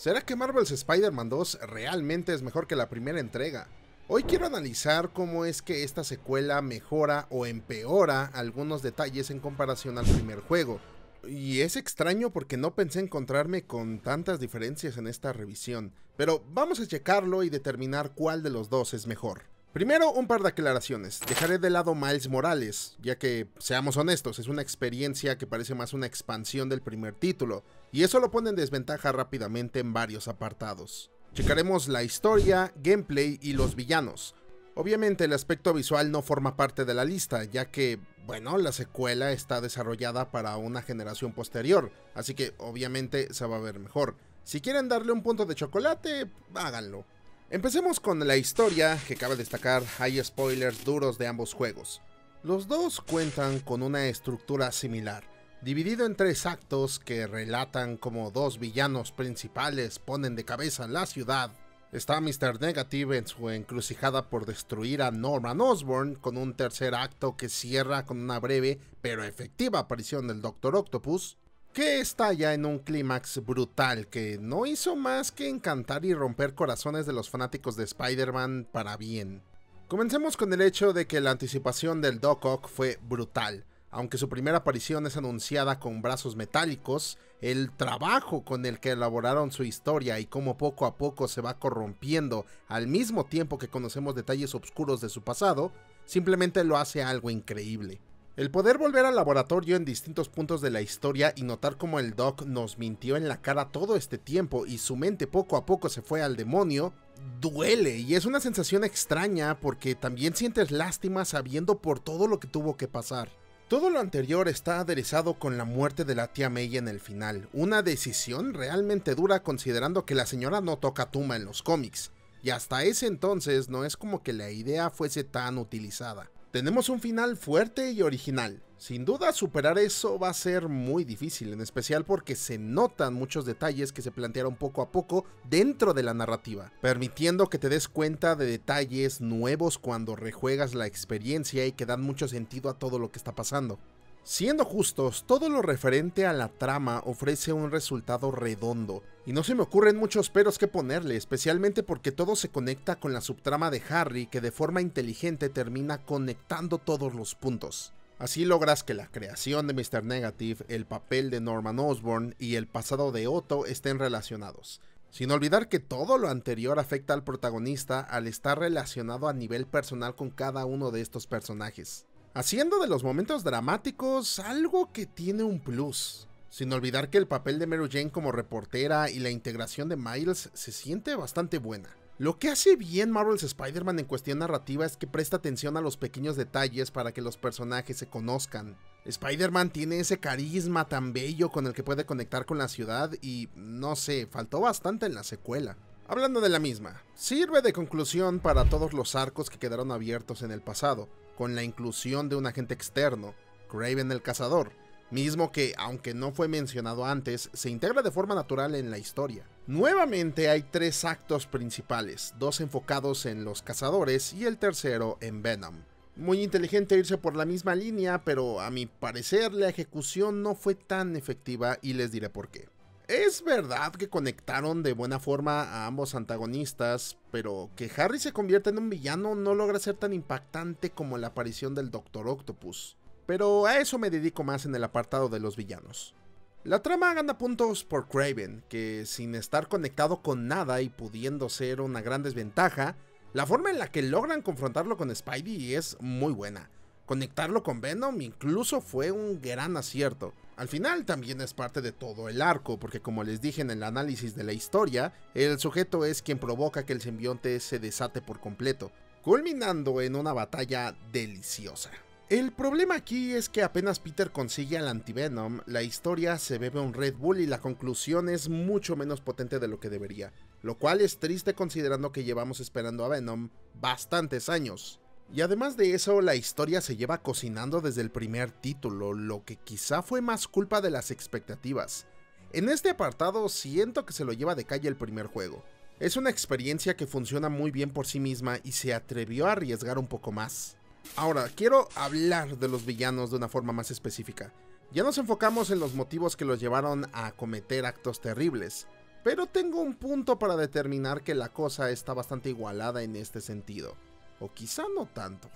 ¿Será que Marvel's Spider-Man 2 realmente es mejor que la primera entrega? Hoy quiero analizar cómo es que esta secuela mejora o empeora algunos detalles en comparación al primer juego. Y es extraño porque no pensé encontrarme con tantas diferencias en esta revisión, pero vamos a checarlo y determinar cuál de los dos es mejor. Primero, un par de aclaraciones. Dejaré de lado Miles Morales, ya que, seamos honestos, es una experiencia que parece más una expansión del primer título, y eso lo pone en desventaja rápidamente en varios apartados. Checaremos la historia, gameplay y los villanos. Obviamente el aspecto visual no forma parte de la lista, ya que, bueno, la secuela está desarrollada para una generación posterior, así que obviamente se va a ver mejor. Si quieren darle un punto de chocolate, háganlo. Empecemos con la historia, que cabe destacar hay spoilers duros de ambos juegos. Los dos cuentan con una estructura similar, dividido en tres actos que relatan cómo dos villanos principales ponen de cabeza la ciudad. Está Mr. Negative en su encrucijada por destruir a Norman Osborn, con un tercer acto que cierra con una breve pero efectiva aparición del Doctor Octopus que estalla en un clímax brutal que no hizo más que encantar y romper corazones de los fanáticos de Spider-Man para bien. Comencemos con el hecho de que la anticipación del Doc Ock fue brutal. Aunque su primera aparición es anunciada con brazos metálicos, el trabajo con el que elaboraron su historia y cómo poco a poco se va corrompiendo al mismo tiempo que conocemos detalles oscuros de su pasado, simplemente lo hace algo increíble. El poder volver al laboratorio en distintos puntos de la historia y notar cómo el Doc nos mintió en la cara todo este tiempo y su mente poco a poco se fue al demonio, duele y es una sensación extraña porque también sientes lástima sabiendo por todo lo que tuvo que pasar. Todo lo anterior está aderezado con la muerte de la tía May en el final, una decisión realmente dura considerando que la señora no toca tumba en los cómics, y hasta ese entonces no es como que la idea fuese tan utilizada. Tenemos un final fuerte y original. Sin duda superar eso va a ser muy difícil, en especial porque se notan muchos detalles que se plantearon poco a poco dentro de la narrativa, permitiendo que te des cuenta de detalles nuevos cuando rejuegas la experiencia y que dan mucho sentido a todo lo que está pasando. Siendo justos, todo lo referente a la trama ofrece un resultado redondo, y no se me ocurren muchos peros que ponerle, especialmente porque todo se conecta con la subtrama de Harry que de forma inteligente termina conectando todos los puntos. Así logras que la creación de Mr. Negative, el papel de Norman Osborn y el pasado de Otto estén relacionados, sin olvidar que todo lo anterior afecta al protagonista al estar relacionado a nivel personal con cada uno de estos personajes haciendo de los momentos dramáticos algo que tiene un plus. Sin olvidar que el papel de Mary Jane como reportera y la integración de Miles se siente bastante buena. Lo que hace bien Marvel's Spider-Man en cuestión narrativa es que presta atención a los pequeños detalles para que los personajes se conozcan. Spider-Man tiene ese carisma tan bello con el que puede conectar con la ciudad y, no sé, faltó bastante en la secuela. Hablando de la misma, sirve de conclusión para todos los arcos que quedaron abiertos en el pasado, con la inclusión de un agente externo, Craven el Cazador, mismo que, aunque no fue mencionado antes, se integra de forma natural en la historia. Nuevamente hay tres actos principales, dos enfocados en los cazadores y el tercero en Venom. Muy inteligente irse por la misma línea, pero a mi parecer la ejecución no fue tan efectiva y les diré por qué. Es verdad que conectaron de buena forma a ambos antagonistas, pero que Harry se convierta en un villano no logra ser tan impactante como la aparición del Doctor Octopus. Pero a eso me dedico más en el apartado de los villanos. La trama gana puntos por Craven, que sin estar conectado con nada y pudiendo ser una gran desventaja, la forma en la que logran confrontarlo con Spidey es muy buena. Conectarlo con Venom incluso fue un gran acierto. Al final también es parte de todo el arco, porque como les dije en el análisis de la historia, el sujeto es quien provoca que el simbionte se desate por completo, culminando en una batalla deliciosa. El problema aquí es que apenas Peter consigue al antivenom, la historia se bebe un Red Bull y la conclusión es mucho menos potente de lo que debería, lo cual es triste considerando que llevamos esperando a Venom bastantes años. Y además de eso, la historia se lleva cocinando desde el primer título, lo que quizá fue más culpa de las expectativas. En este apartado siento que se lo lleva de calle el primer juego. Es una experiencia que funciona muy bien por sí misma y se atrevió a arriesgar un poco más. Ahora, quiero hablar de los villanos de una forma más específica. Ya nos enfocamos en los motivos que los llevaron a cometer actos terribles, pero tengo un punto para determinar que la cosa está bastante igualada en este sentido, o quizá no tanto.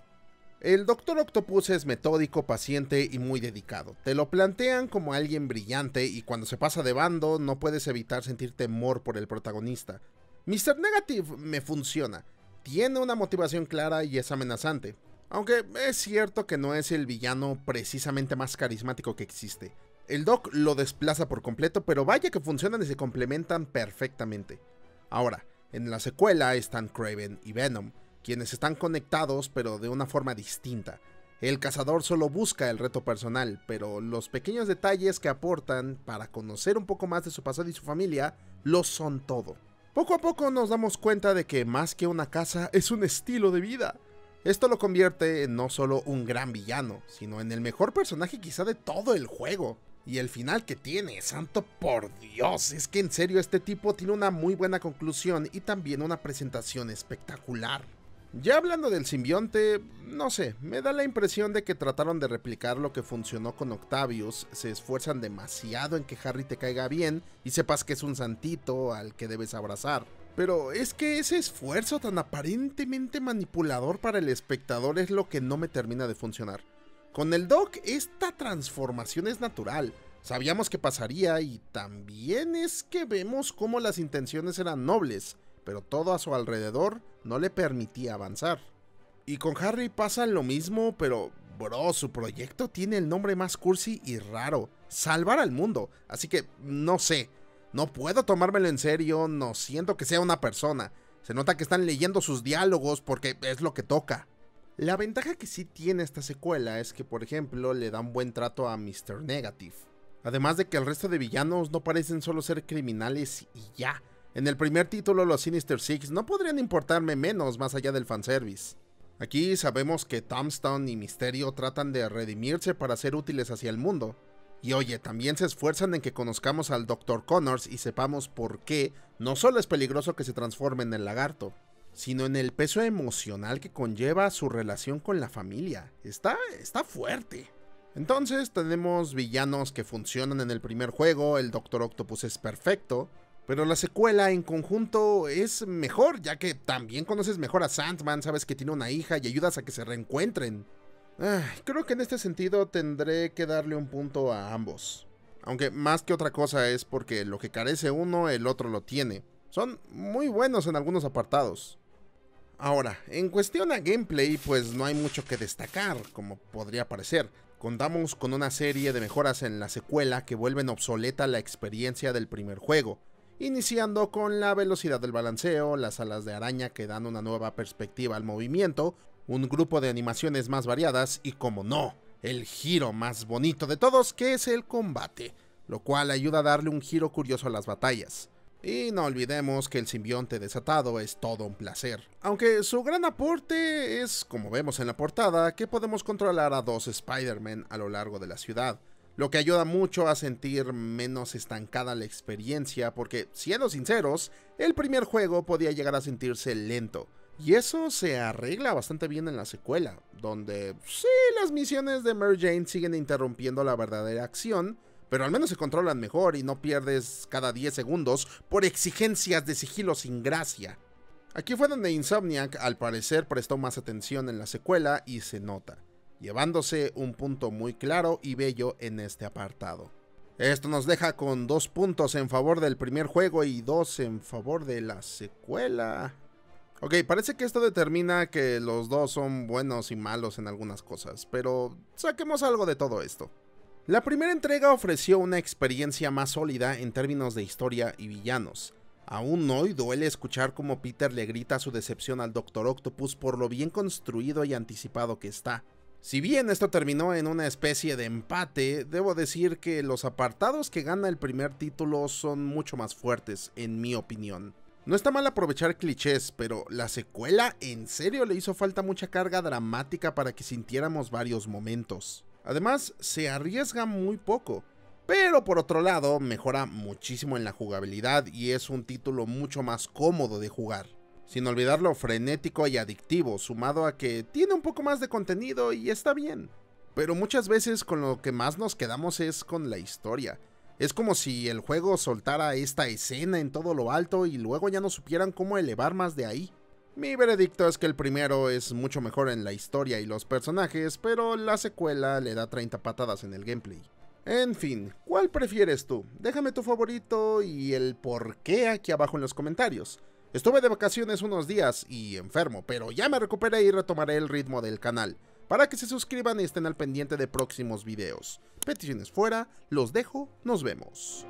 El Doctor Octopus es metódico, paciente y muy dedicado. Te lo plantean como alguien brillante y cuando se pasa de bando no puedes evitar sentir temor por el protagonista. Mr. Negative me funciona. Tiene una motivación clara y es amenazante. Aunque es cierto que no es el villano precisamente más carismático que existe. El Doc lo desplaza por completo, pero vaya que funcionan y se complementan perfectamente. Ahora, en la secuela están Craven y Venom, quienes están conectados pero de una forma distinta. El cazador solo busca el reto personal, pero los pequeños detalles que aportan para conocer un poco más de su pasado y su familia lo son todo. Poco a poco nos damos cuenta de que más que una casa es un estilo de vida. Esto lo convierte en no solo un gran villano, sino en el mejor personaje quizá de todo el juego. Y el final que tiene, santo por Dios, es que en serio este tipo tiene una muy buena conclusión y también una presentación espectacular. Ya hablando del simbionte, no sé, me da la impresión de que trataron de replicar lo que funcionó con Octavius, se esfuerzan demasiado en que Harry te caiga bien y sepas que es un santito al que debes abrazar. Pero es que ese esfuerzo tan aparentemente manipulador para el espectador es lo que no me termina de funcionar. Con el Doc, esta transformación es natural. Sabíamos que pasaría y también es que vemos cómo las intenciones eran nobles pero todo a su alrededor no le permitía avanzar. Y con Harry pasa lo mismo, pero bro, su proyecto tiene el nombre más cursi y raro, salvar al mundo, así que no sé, no puedo tomármelo en serio, no siento que sea una persona. Se nota que están leyendo sus diálogos porque es lo que toca. La ventaja que sí tiene esta secuela es que, por ejemplo, le dan buen trato a Mr. Negative. Además de que el resto de villanos no parecen solo ser criminales y ya, en el primer título, los Sinister Six no podrían importarme menos más allá del fanservice. Aquí sabemos que Tombstone y Misterio tratan de redimirse para ser útiles hacia el mundo. Y oye, también se esfuerzan en que conozcamos al Dr. Connors y sepamos por qué no solo es peligroso que se transforme en el lagarto, sino en el peso emocional que conlleva su relación con la familia. Está, está fuerte. Entonces tenemos villanos que funcionan en el primer juego, el Dr. Octopus es perfecto, pero la secuela en conjunto es mejor, ya que también conoces mejor a Sandman, sabes que tiene una hija y ayudas a que se reencuentren. creo que en este sentido tendré que darle un punto a ambos. Aunque más que otra cosa es porque lo que carece uno, el otro lo tiene. Son muy buenos en algunos apartados. Ahora, en cuestión a gameplay, pues no hay mucho que destacar, como podría parecer. Contamos con una serie de mejoras en la secuela que vuelven obsoleta la experiencia del primer juego iniciando con la velocidad del balanceo, las alas de araña que dan una nueva perspectiva al movimiento, un grupo de animaciones más variadas y como no, el giro más bonito de todos que es el combate, lo cual ayuda a darle un giro curioso a las batallas. Y no olvidemos que el simbionte desatado es todo un placer. Aunque su gran aporte es, como vemos en la portada, que podemos controlar a dos Spider-Man a lo largo de la ciudad, lo que ayuda mucho a sentir menos estancada la experiencia porque, siendo sinceros, el primer juego podía llegar a sentirse lento. Y eso se arregla bastante bien en la secuela, donde sí, las misiones de Mary Jane siguen interrumpiendo la verdadera acción, pero al menos se controlan mejor y no pierdes cada 10 segundos por exigencias de sigilo sin gracia. Aquí fue donde Insomniac al parecer prestó más atención en la secuela y se nota llevándose un punto muy claro y bello en este apartado. Esto nos deja con dos puntos en favor del primer juego y dos en favor de la secuela. Ok, parece que esto determina que los dos son buenos y malos en algunas cosas, pero saquemos algo de todo esto. La primera entrega ofreció una experiencia más sólida en términos de historia y villanos. Aún hoy duele escuchar cómo Peter le grita su decepción al Doctor Octopus por lo bien construido y anticipado que está. Si bien esto terminó en una especie de empate, debo decir que los apartados que gana el primer título son mucho más fuertes, en mi opinión. No está mal aprovechar clichés, pero la secuela en serio le hizo falta mucha carga dramática para que sintiéramos varios momentos. Además, se arriesga muy poco, pero por otro lado, mejora muchísimo en la jugabilidad y es un título mucho más cómodo de jugar sin olvidar lo frenético y adictivo, sumado a que tiene un poco más de contenido y está bien. Pero muchas veces con lo que más nos quedamos es con la historia. Es como si el juego soltara esta escena en todo lo alto y luego ya no supieran cómo elevar más de ahí. Mi veredicto es que el primero es mucho mejor en la historia y los personajes, pero la secuela le da 30 patadas en el gameplay. En fin, ¿cuál prefieres tú? Déjame tu favorito y el por qué aquí abajo en los comentarios. Estuve de vacaciones unos días y enfermo, pero ya me recuperé y retomaré el ritmo del canal. Para que se suscriban y estén al pendiente de próximos videos. Peticiones fuera, los dejo, nos vemos.